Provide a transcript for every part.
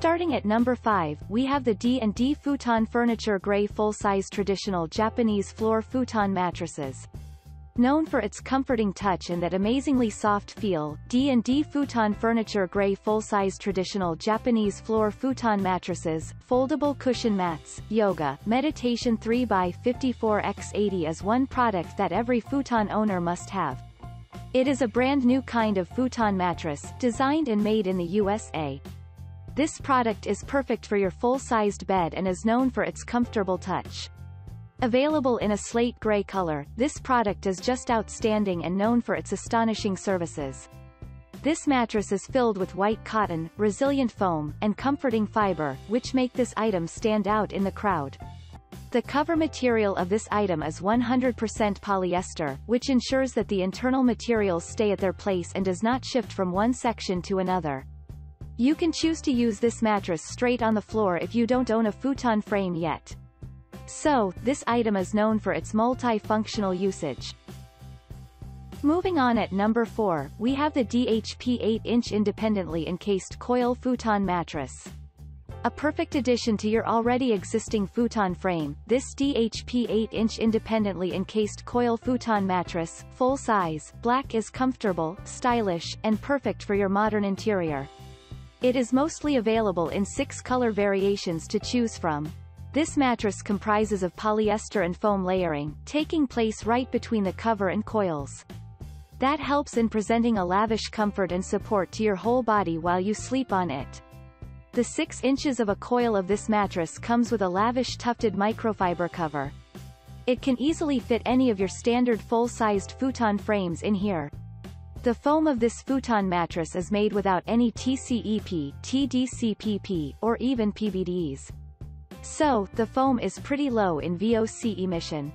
Starting at number 5, we have the D&D Futon Furniture Gray Full-Size Traditional Japanese Floor Futon Mattresses. Known for its comforting touch and that amazingly soft feel, D&D Futon Furniture Gray Full-Size Traditional Japanese Floor Futon Mattresses, Foldable Cushion Mats, Yoga, Meditation 3x54x80 is one product that every futon owner must have. It is a brand new kind of futon mattress, designed and made in the USA. This product is perfect for your full-sized bed and is known for its comfortable touch. Available in a slate gray color, this product is just outstanding and known for its astonishing services. This mattress is filled with white cotton, resilient foam, and comforting fiber, which make this item stand out in the crowd. The cover material of this item is 100% polyester, which ensures that the internal materials stay at their place and does not shift from one section to another. You can choose to use this mattress straight on the floor if you don't own a futon frame yet. So, this item is known for its multi-functional usage. Moving on at number 4, we have the DHP 8-inch independently encased coil futon mattress. A perfect addition to your already existing futon frame, this DHP 8-inch independently encased coil futon mattress, full size, black is comfortable, stylish, and perfect for your modern interior. It is mostly available in six color variations to choose from. This mattress comprises of polyester and foam layering, taking place right between the cover and coils. That helps in presenting a lavish comfort and support to your whole body while you sleep on it. The 6 inches of a coil of this mattress comes with a lavish tufted microfiber cover. It can easily fit any of your standard full-sized futon frames in here. The foam of this futon mattress is made without any TCEP, TDCPP, or even PBDEs. So, the foam is pretty low in VOC emission.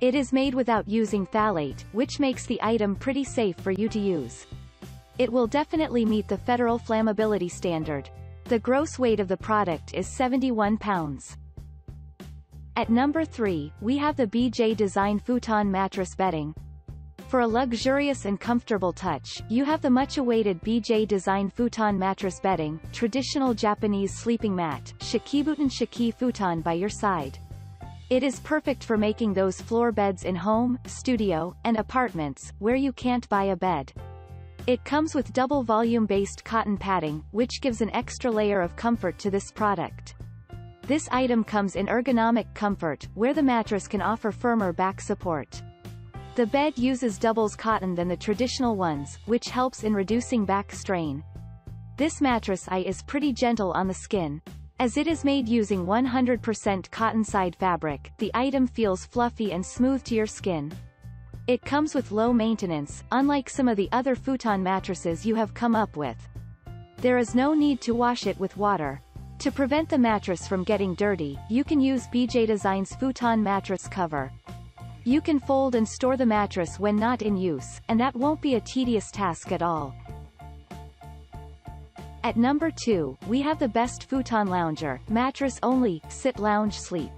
It is made without using phthalate, which makes the item pretty safe for you to use. It will definitely meet the federal flammability standard. The gross weight of the product is 71 pounds. At number 3, we have the BJ Design Futon Mattress Bedding. For a luxurious and comfortable touch, you have the much-awaited BJ Design Futon Mattress Bedding, traditional Japanese sleeping mat, Shikibuton Shiki Futon by your side. It is perfect for making those floor beds in home, studio, and apartments, where you can't buy a bed. It comes with double volume-based cotton padding, which gives an extra layer of comfort to this product. This item comes in ergonomic comfort, where the mattress can offer firmer back support. The bed uses doubles cotton than the traditional ones, which helps in reducing back strain. This mattress I is pretty gentle on the skin. As it is made using 100% cotton side fabric, the item feels fluffy and smooth to your skin. It comes with low maintenance, unlike some of the other futon mattresses you have come up with. There is no need to wash it with water. To prevent the mattress from getting dirty, you can use BJ Design's futon mattress cover. You can fold and store the mattress when not in use, and that won't be a tedious task at all. At number 2, we have the best futon lounger, mattress only, sit lounge sleep.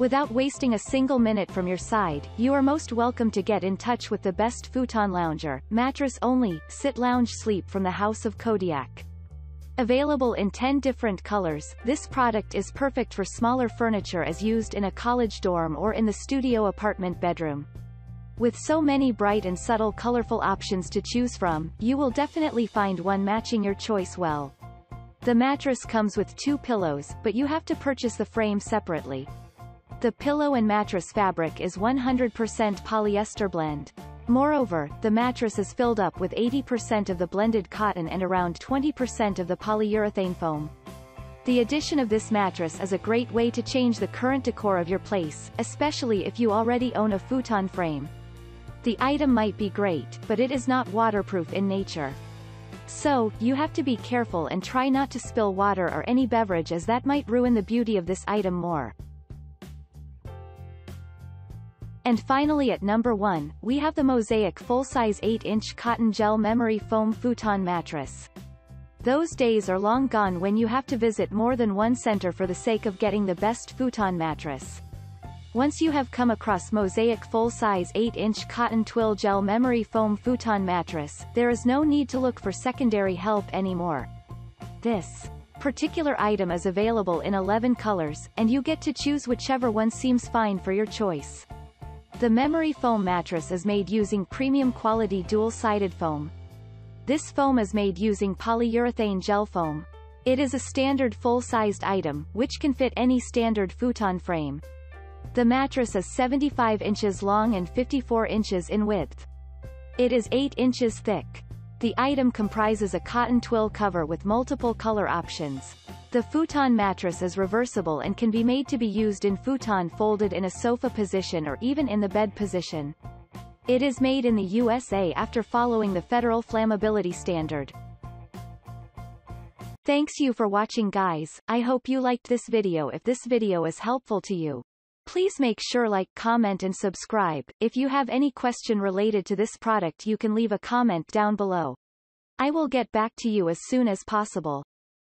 Without wasting a single minute from your side, you are most welcome to get in touch with the best futon lounger, mattress only, sit lounge sleep from the House of Kodiak. Available in 10 different colors, this product is perfect for smaller furniture as used in a college dorm or in the studio apartment bedroom. With so many bright and subtle colorful options to choose from, you will definitely find one matching your choice well. The mattress comes with two pillows, but you have to purchase the frame separately. The pillow and mattress fabric is 100% polyester blend. Moreover, the mattress is filled up with 80% of the blended cotton and around 20% of the polyurethane foam. The addition of this mattress is a great way to change the current decor of your place, especially if you already own a futon frame. The item might be great, but it is not waterproof in nature. So, you have to be careful and try not to spill water or any beverage as that might ruin the beauty of this item more. And finally at number 1, we have the Mozaic full-size 8-inch cotton gel memory foam futon mattress. Those days are long gone when you have to visit more than one center for the sake of getting the best futon mattress. Once you have come across Mozaic full-size 8-inch cotton twill gel memory foam futon mattress, there is no need to look for secondary help anymore. This particular item is available in 11 colors, and you get to choose whichever one seems fine for your choice. The memory foam mattress is made using premium quality dual-sided foam. This foam is made using polyurethane gel foam. It is a standard full-sized item, which can fit any standard futon frame. The mattress is 75 inches long and 54 inches in width. It is 8 inches thick. The item comprises a cotton twill cover with multiple color options. The futon mattress is reversible and can be made to be used in futon folded in a sofa position or even in the bed position. It is made in the USA after following the federal flammability standard. Thanks you for watching guys, I hope you liked this video if this video is helpful to you. Please make sure like comment and subscribe. If you have any question related to this product you can leave a comment down below. I will get back to you as soon as possible.